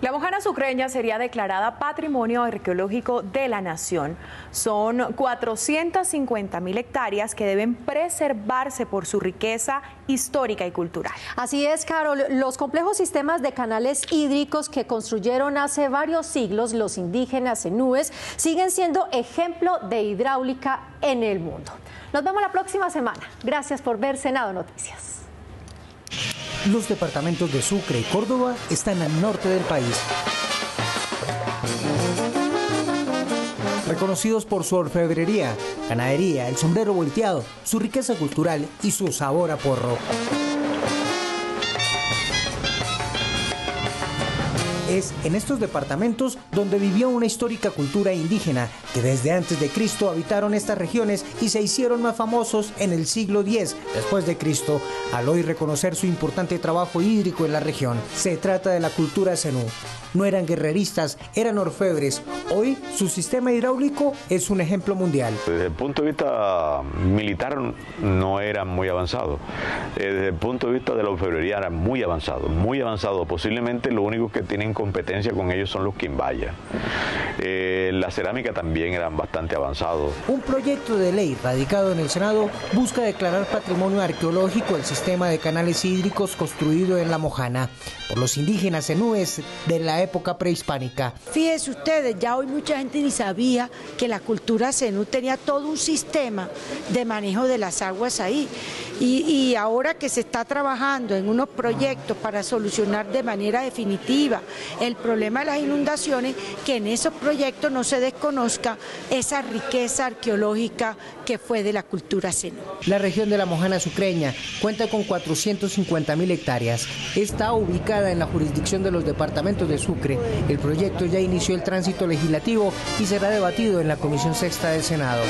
La mojana sucreña sería declarada Patrimonio Arqueológico de la Nación. Son 450 mil hectáreas que deben preservarse por su riqueza histórica y cultural. Así es, Carol. Los complejos sistemas de canales hídricos que construyeron hace varios siglos los indígenas enúes siguen siendo ejemplo de hidráulica en el mundo. Nos vemos la próxima semana. Gracias por ver Senado Noticias. Los departamentos de Sucre y Córdoba están al norte del país. Reconocidos por su orfebrería, ganadería, el sombrero volteado, su riqueza cultural y su sabor a porro. Es en estos departamentos donde vivió una histórica cultura indígena que desde antes de Cristo habitaron estas regiones y se hicieron más famosos en el siglo X después de Cristo, al hoy reconocer su importante trabajo hídrico en la región. Se trata de la cultura zenú, no eran guerreristas, eran orfebres. Hoy su sistema hidráulico es un ejemplo mundial. Desde el punto de vista militar no eran muy avanzados. Eh, desde el punto de vista de la orfebrería eran muy avanzados, muy avanzados. Posiblemente lo único que tienen competencia con ellos son los quimbaya. Eh, la cerámica también eran bastante avanzados. Un proyecto de ley radicado en el Senado busca declarar patrimonio arqueológico el sistema de canales hídricos construido en La Mojana por los indígenas enúes de la época prehispánica. Fíjense ustedes, ya hoy mucha gente ni sabía que la cultura zenú tenía todo un sistema de manejo de las aguas ahí. Y, ahora que se está trabajando en unos proyectos para solucionar de manera definitiva el problema de las inundaciones, que en esos proyectos no se desconozca esa riqueza arqueológica que fue de la cultura zenú. La región de la Mojana Sucreña cuenta con 450 mil hectáreas. Está ubicada en la jurisdicción de los departamentos de Sucre. El proyecto ya inició el tránsito legislativo y será debatido en la Comisión Sexta del Senado.